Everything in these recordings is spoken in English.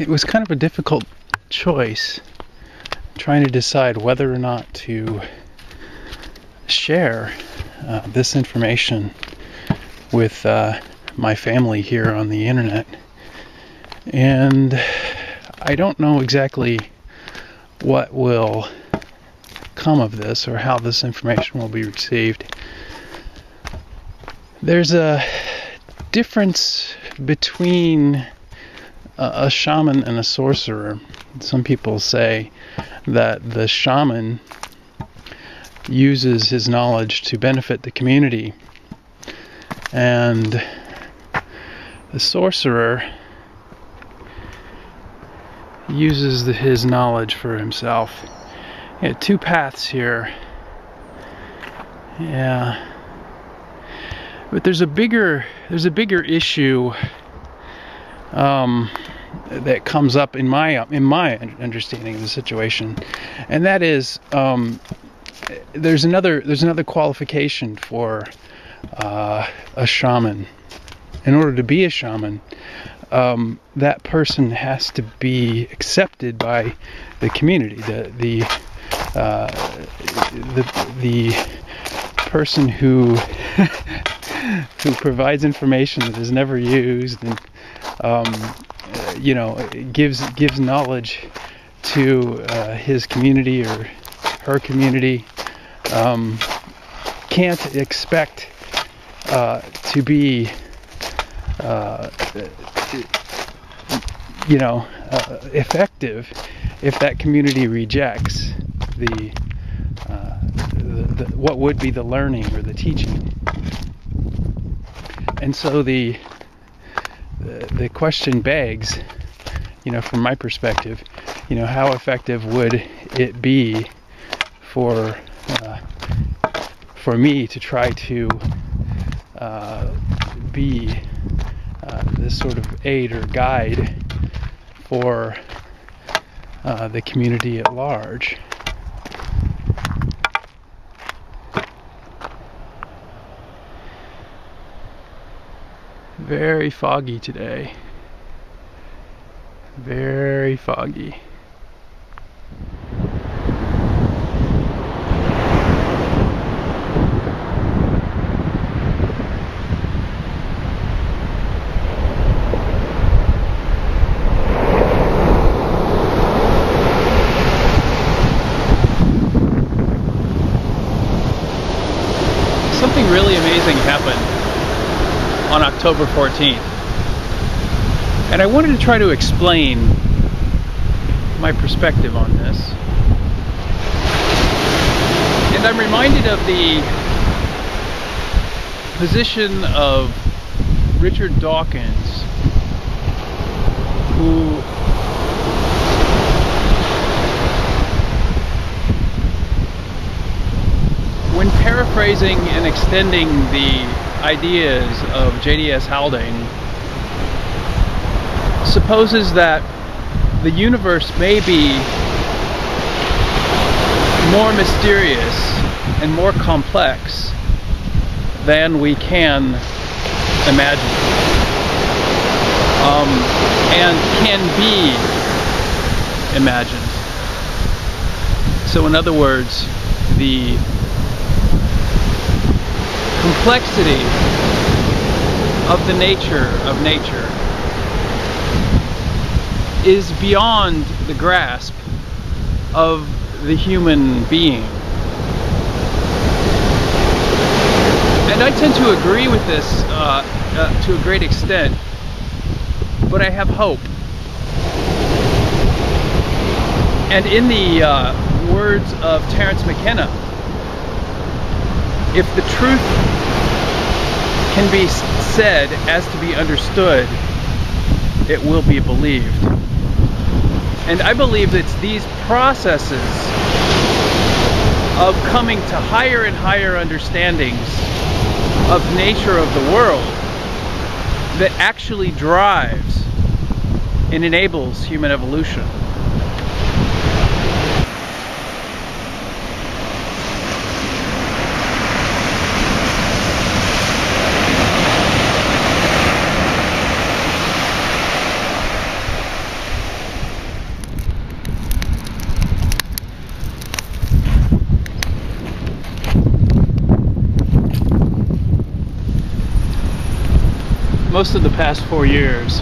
it was kind of a difficult choice trying to decide whether or not to share uh, this information with uh, my family here on the internet. And I don't know exactly what will come of this or how this information will be received. There's a difference between a, shaman and a sorcerer. Some people say that the shaman uses his knowledge to benefit the community, and the sorcerer uses the, his knowledge for himself. Yeah, two paths here. Yeah. But there's a bigger there's a bigger issue um, that comes up in my in my understanding of the situation, and that is um, there's another there's another qualification for uh, a shaman. In order to be a shaman, um, that person has to be accepted by the community. The the uh, the the person who who provides information that is never used and um, you know gives gives knowledge to uh, his community or her community um, can't expect uh, to be uh, you know uh, effective if that community rejects the, uh, the, the what would be the learning or the teaching. And so the, the question begs, you know, from my perspective, you know, how effective would it be for uh, for me to try to uh, be uh, this sort of aid or guide for uh, the community at large. Very foggy today. Very foggy. Something really amazing happened on October 14th. And I wanted to try to explain my perspective on this. And I'm reminded of the position of Richard Dawkins, who when paraphrasing and extending the ideas of J.B.S. Haldane supposes that the universe may be more mysterious and more complex than we can imagine um, and can be imagined. So, in other words, the complexity of the nature of nature is beyond the grasp of the human being. And I tend to agree with this uh, uh, to a great extent, but I have hope. And in the uh, words of Terence McKenna, if the truth can be said as to be understood, it will be believed. And I believe it's these processes of coming to higher and higher understandings of nature of the world that actually drives and enables human evolution. Most of the past four years,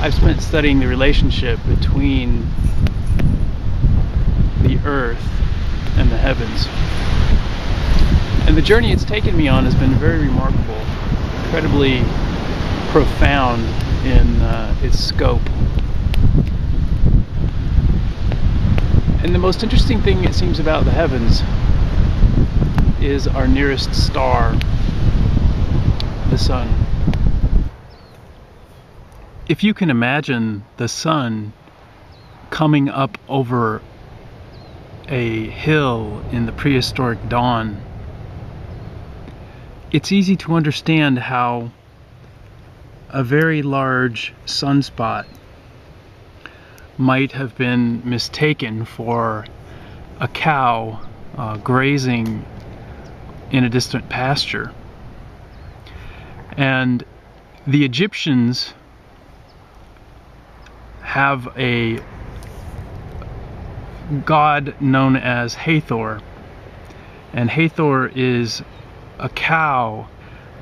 I've spent studying the relationship between the earth and the heavens. And the journey it's taken me on has been very remarkable, incredibly profound in uh, its scope. And the most interesting thing it seems about the heavens is our nearest star, the sun. If you can imagine the sun coming up over a hill in the prehistoric dawn, it's easy to understand how a very large sunspot might have been mistaken for a cow uh, grazing in a distant pasture. And the Egyptians have a god known as Hathor. And Hathor is a cow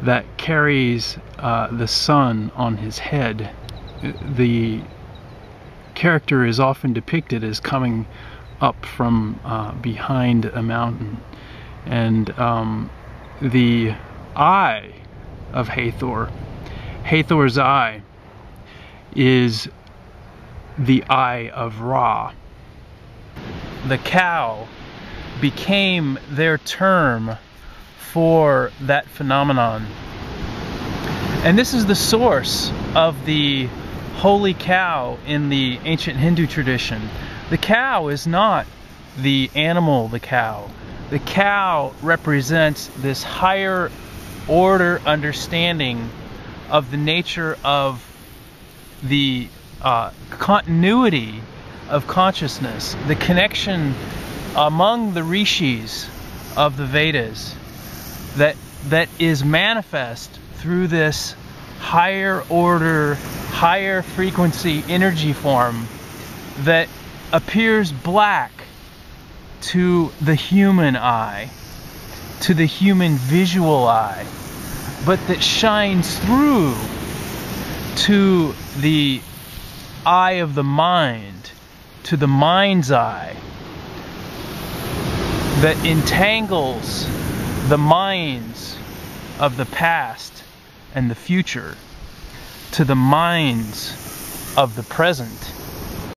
that carries uh, the sun on his head. The character is often depicted as coming up from uh, behind a mountain and um, the eye of Hathor, Hathor's eye, is the eye of Ra. The cow became their term for that phenomenon. And this is the source of the holy cow in the ancient Hindu tradition. The cow is not the animal, the cow. The cow represents this higher order understanding of the nature of the uh, continuity of consciousness, the connection among the rishis of the Vedas that that is manifest through this higher order, higher frequency energy form that appears black to the human eye, to the human visual eye, but that shines through to the eye of the mind, to the mind's eye, that entangles the minds of the past and the future to the minds of the present